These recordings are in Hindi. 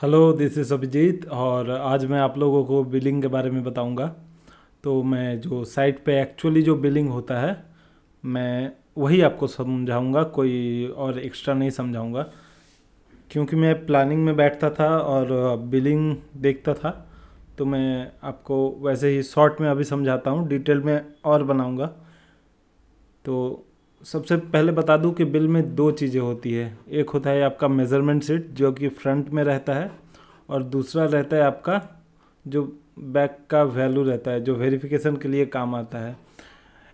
हेलो दिस इज़ अभिजीत और आज मैं आप लोगों को बिलिंग के बारे में बताऊँगा। तो मैं जो साइट पे एक्चुअली जो बिलिंग होता है, मैं वही आपको समझाऊँगा, कोई और एक्स्ट्रा नहीं समझाऊँगा। क्योंकि मैं प्लानिंग में बैठता था और बिलिंग देखता था तो मैं आपको वैसे ही शॉर्ट में अभी समझाता हूँ डिटेल में और बनाऊँगा। तो सबसे पहले बता दूँ कि बिल में दो चीज़ें होती है। एक होता है आपका मेज़रमेंट सीट जो कि फ्रंट में रहता है, और दूसरा रहता है आपका जो बैक का वैल्यू रहता है, जो वेरिफिकेशन के लिए काम आता है।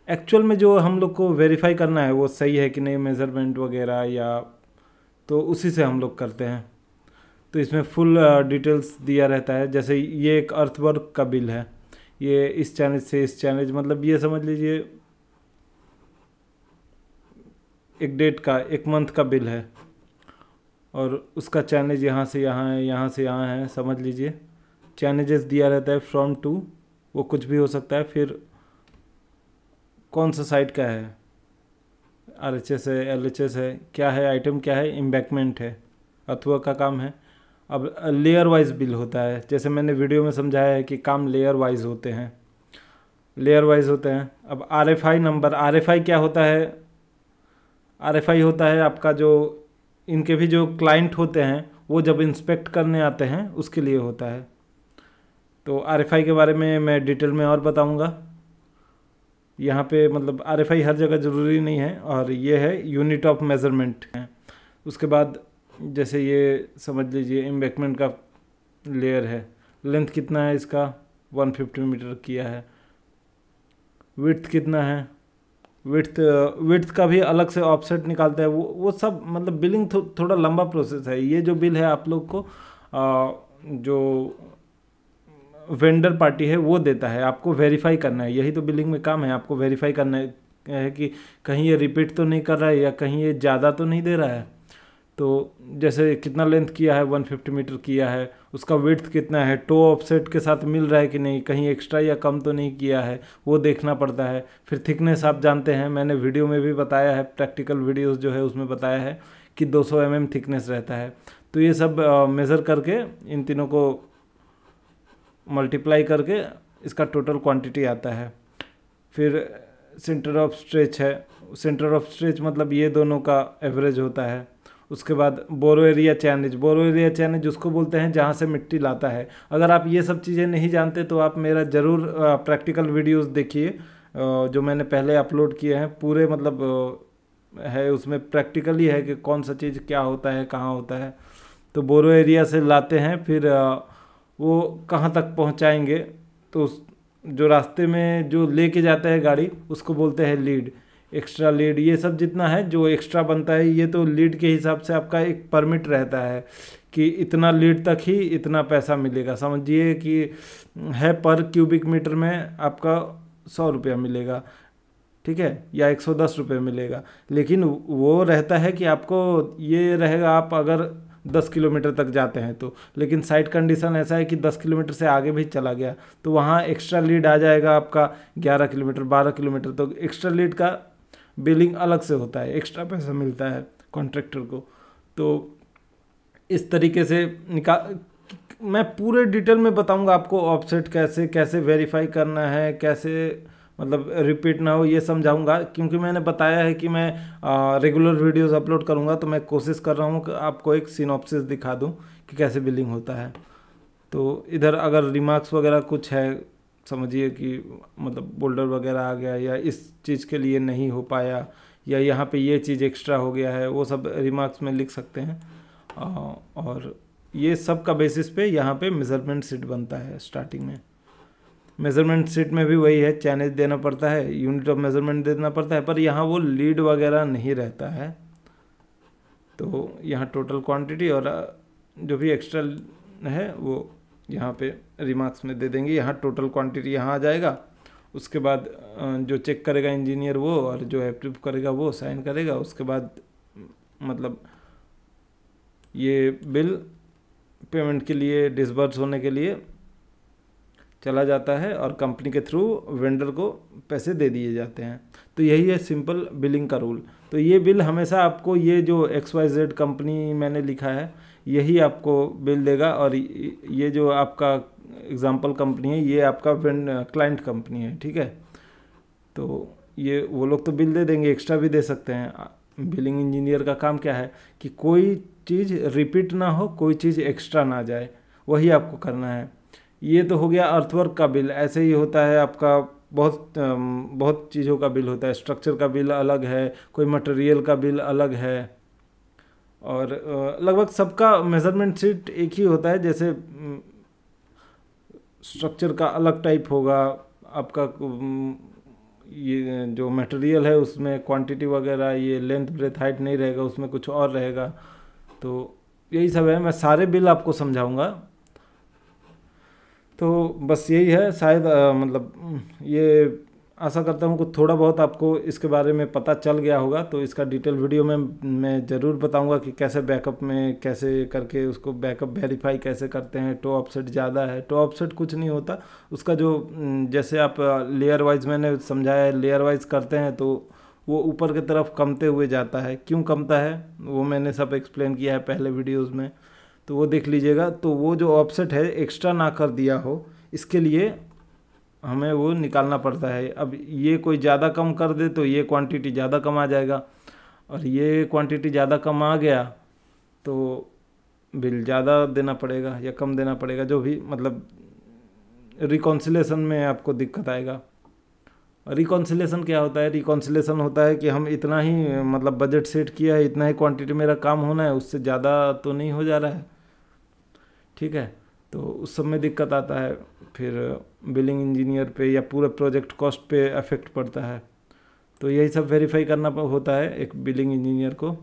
एक्चुअल में जो हम लोग को वेरीफाई करना है, वो सही है कि नहीं मेज़रमेंट वगैरह या तो उसी से हम लोग करते हैं। तो इसमें फुल डिटेल्स दिया रहता है। जैसे ये एक अर्थवर्क का बिल है। ये इस चैनल से इस चैनल मतलब ये समझ लीजिए एक डेट का, एक मंथ का बिल है। और उसका चैनेज यहाँ से यहाँ है, यहाँ से यहाँ है, समझ लीजिए। चैनेजेस दिया रहता है फ्रॉम टू वो कुछ भी हो सकता है। फिर कौन सा साइट का है? आर एच एस है एल एच एस है, क्या है आइटम क्या है? इम्बैकमेंट है, अथवा का काम है। अब लेयर वाइज बिल होता है। जैसे मैंने वीडियो में समझाया है कि काम लेयर वाइज होते हैं। लेयर वाइज होते हैं। अब R F I number R F I क्या होता है? आर एफ़ आई होता है, आपका जो इनके भी जो क्लाइंट होते हैं, वो जब इंस्पेक्ट करने आते हैं, उसके लिए होता है। तो आर एफ़ आई के बारे में मैं डिटेल में और बताऊँगा। यहाँ पे मतलब आर एफ़ आई हर जगह ज़रूरी नहीं है, और ये है यूनिट ऑफ़ मेज़रमेंट। है उसके बाद जैसे ये समझ लीजिए इम्बैकमेंट का लेयर है। लेंथ कितना है इसका? 150 मीटर किया है। विथ कितना है? विथ विथ का भी अलग से ऑफसेट निकालता है वो वो सब मतलब बिलिंग थो, थोड़ा लंबा प्रोसेस है। ये जो बिल है आप लोग को आ, जो वेंडर पार्टी है वो देता है। आपको वेरीफाई करना है। यही तो बिलिंग में काम है। आपको वेरीफाई करना है कि कहीं ये रिपीट तो नहीं कर रहा है या कहीं ये ज़्यादा तो नहीं दे रहा है। तो जैसे कितना लेंथ किया है 150 मीटर किया है, उसका विड्थ कितना है टो ऑफसेट के साथ मिल रहा है कि नहीं, कहीं एक्स्ट्रा या कम तो नहीं किया है, वो देखना पड़ता है। फिर थिकनेस आप जानते हैं, मैंने वीडियो में भी बताया है प्रैक्टिकल वीडियोस जो है उसमें बताया है कि 200 सौ mm थिकनेस रहता है। तो ये सब मेज़र करके, इन तीनों को मल्टीप्लाई करके इसका टोटल क्वांटिटी आता है। फिर सेंटर ऑफ़ स्ट्रेच है। सेंटर ऑफ़ स्ट्रेच मतलब ये दोनों का एवरेज होता है। उसके बाद borrow area chainage borrow area chainage उसको बोलते हैं जहाँ से मिट्टी लाता है। अगर आप ये सब चीज़ें नहीं जानते तो आप मेरा ज़रूर प्रैक्टिकल वीडियोस देखिए जो मैंने पहले अपलोड किए हैं। पूरे मतलब है उसमें प्रैक्टिकली है कि कौन सा चीज़ क्या होता है, कहाँ होता है। तो बोरो एरिया से लाते हैं, फिर वो कहाँ तक पहुँचाएँगे? तो उस, जो रास्ते में जो लेके जाता है गाड़ी, उसको बोलते हैं लीड। एक्स्ट्रा लीड ये सब जितना है, जो एक्स्ट्रा बनता है, ये तो लीड के हिसाब से आपका एक परमिट रहता है कि इतना लीड तक ही इतना पैसा मिलेगा। समझिए कि है पर क्यूबिक मीटर में आपका सौ रुपया मिलेगा, ठीक है, या एक सौ दस रुपये मिलेगा। लेकिन वो रहता है कि आपको ये रहेगा, आप अगर दस किलोमीटर तक जाते हैं तो। लेकिन साइट कंडीशन ऐसा है कि दस किलोमीटर से आगे भी चला गया तो वहाँ एक्स्ट्रा लीड आ जाएगा आपका ग्यारह किलोमीटर, बारह किलोमीटर तो एक्स्ट्रा लीड का बिलिंग अलग से होता है एक्स्ट्रा पैसा मिलता है कॉन्ट्रैक्टर को। तो इस तरीके से निकाल मैं पूरे डिटेल में बताऊँगा आपको ऑफसेट कैसे कैसे वेरीफाई करना है कैसे मतलब रिपीट ना हो ये समझाऊँगा। क्योंकि मैंने बताया है कि मैं आ, रेगुलर वीडियोस अपलोड करूँगा तो मैं कोशिश कर रहा हूँ कि आपको एक सिनॉप्सिस दिखा दूँ कि कैसे बिलिंग होता है। तो इधर अगर रिमार्क्स वगैरह कुछ है समझिए कि मतलब बोल्डर वगैरह आ गया या इस चीज़ के लिए नहीं हो पाया या यहाँ पे ये चीज़ एक्स्ट्रा हो गया है, वो सब रिमार्क्स में लिख सकते हैं। और ये सब का बेसिस पे यहाँ पे मेज़रमेंट सीट बनता है स्टार्टिंग में। मेज़रमेंट सीट में भी वही है चैनेज देना पड़ता है यूनिट ऑफ़ मेज़रमेंट देना पड़ता है, पर यहाँ वो लीड वगैरह नहीं रहता है। तो यहाँ टोटल क्वांटिटी और जो भी एक्स्ट्रा है, वो यहाँ पे रिमार्क्स में दे देंगे। यहाँ टोटल क्वांटिटी यहाँ आ जाएगा। उसके बाद जो चेक करेगा इंजीनियर वो और जो अप्रूव करेगा वो साइन करेगा। उसके बाद मतलब ये बिल पेमेंट के लिए डिसबर्स होने के लिए चला जाता है और कंपनी के थ्रू वेंडर को पैसे दे दिए जाते हैं। तो यही है सिंपल बिलिंग का रूल तो ये बिल हमेशा आपको ये जो एक्स वाई जेड कंपनी मैंने लिखा है यही आपको बिल देगा और ये जो आपका एग्ज़ाम्पल कंपनी है, ये आपका क्लाइंट कंपनी है, ठीक है? तो ये, वो लोग तो बिल दे देंगे एक्स्ट्रा भी दे सकते हैं। बिलिंग इंजीनियर का काम क्या है कि कोई चीज़ रिपीट ना हो, कोई चीज़ एक्स्ट्रा ना जाए, वही आपको करना है। ये तो हो गया अर्थवर्क का बिल, ऐसे ही होता है आपका बहुत बहुत चीज़ों का बिल होता है। स्ट्रक्चर का बिल अलग है, कोई मटेरियल का बिल अलग है। और लगभग सबका मेज़रमेंट शीट एक ही होता है, जैसे स्ट्रक्चर का अलग टाइप होगा, आपका ये जो मटेरियल है उसमें क्वांटिटी वगैरह, ये लेंथ ब्रेथ हाइट नहीं रहेगा, उसमें कुछ और रहेगा। तो यही सब है, मैं सारे बिल आपको समझाऊँगा। तो बस यही है, शायद मतलब ये आशा करता हूँ कि थोड़ा बहुत आपको इसके बारे में पता चल गया होगा तो इसका डिटेल वीडियो में मैं ज़रूर बताऊँगा कि कैसे बैकअप में, कैसे करके उसको बैकअप वेरीफाई कैसे करते हैं टो ऑफसेट ज़्यादा है टो ऑफसेट कुछ नहीं होता। उसका जो जैसे आप लेयर वाइज मैंने समझाया है, लेयर वाइज करते हैं तो वो ऊपर की तरफ़ कमते हुए जाता है। क्यों कमता है? वो मैंने सब एक्सप्लेन किया है पहले वीडियोज़ में। तो वो देख लीजिएगा। तो वो जो ऑफसेट है, एक्स्ट्रा ना कर दिया हो, इसके लिए हमें वो निकालना पड़ता है। अब ये कोई ज़्यादा कम कर दे तो ये क्वांटिटी ज़्यादा कम आ जाएगा। और ये क्वांटिटी ज़्यादा कम आ गया तो बिल ज़्यादा देना पड़ेगा या कम देना पड़ेगा, जो भी मतलब रिकॉन्सिलेशन में आपको दिक्कत आएगा। रिकॉन्सिलेशन क्या होता है? रिकॉन्सिलेशन होता है कि हम इतना ही मतलब बजट सेट किया है, इतना ही क्वांटिटी मेरा काम होना है, उससे ज़्यादा तो नहीं हो जा रहा है। ठीक है? तो उस सब में दिक्कत आता है। फिर बिलिंग इंजीनियर पे या पूरे प्रोजेक्ट कॉस्ट पे अफेक्ट पड़ता है। तो यही सब वेरीफाई करना होता है एक बिलिंग इंजीनियर को।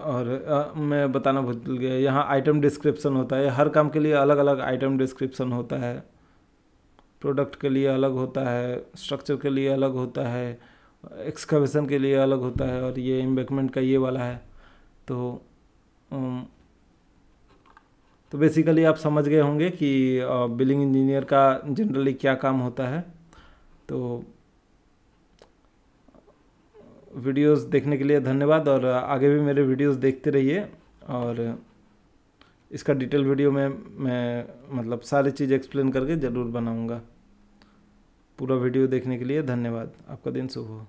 और आ, मैं बताना भूल गया। यहाँ आइटम डिस्क्रिप्शन होता है। हर काम के लिए अलग अलग आइटम डिस्क्रिप्शन होता है। प्रोडक्ट के लिए अलग होता है। स्ट्रक्चर के लिए अलग होता है। एक्सकवेशन के लिए अलग होता है। और ये इम्बेकमेंट का ये वाला है। तो तो बेसिकली आप समझ गए होंगे कि बिलिंग इंजीनियर का जनरली क्या काम होता है। तो वीडियोस देखने के लिए धन्यवाद और आगे भी मेरे वीडियोस देखते रहिए और इसका डिटेल वीडियो में मैं मतलब सारी चीज़ एक्सप्लेन करके ज़रूर बनाऊँगा। पूरा वीडियो देखने के लिए धन्यवाद। आपका दिन शुभ हो।